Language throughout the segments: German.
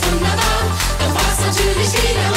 ist wunderbar, doch was natürlich jeder.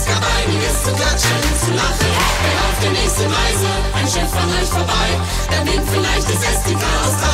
Es gab einiges zu klatschen, zu lachen. wenn auf der nächsten Reise ein Schiff von euch vorbei. Dann nimmt vielleicht das SDK aus